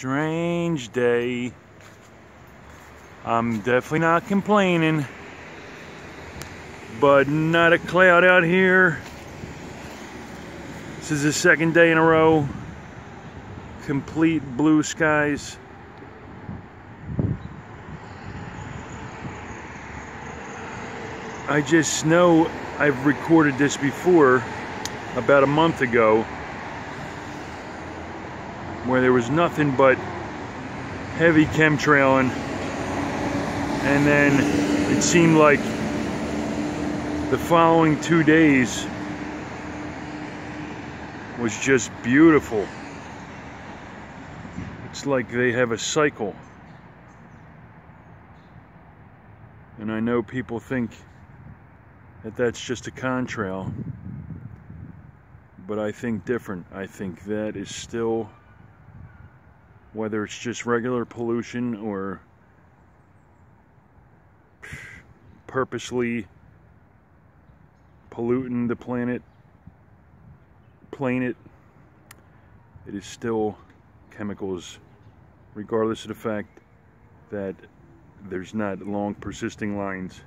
strange day. I'm definitely not complaining, but not a cloud out here. This is the second day in a row. Complete blue skies. I just know I've recorded this before about a month ago where there was nothing but heavy chemtrailing and then it seemed like the following two days was just beautiful. It's like they have a cycle. And I know people think that that's just a contrail, but I think different. I think that is still whether it's just regular pollution or purposely polluting the planet, planet, it is still chemicals, regardless of the fact that there's not long persisting lines.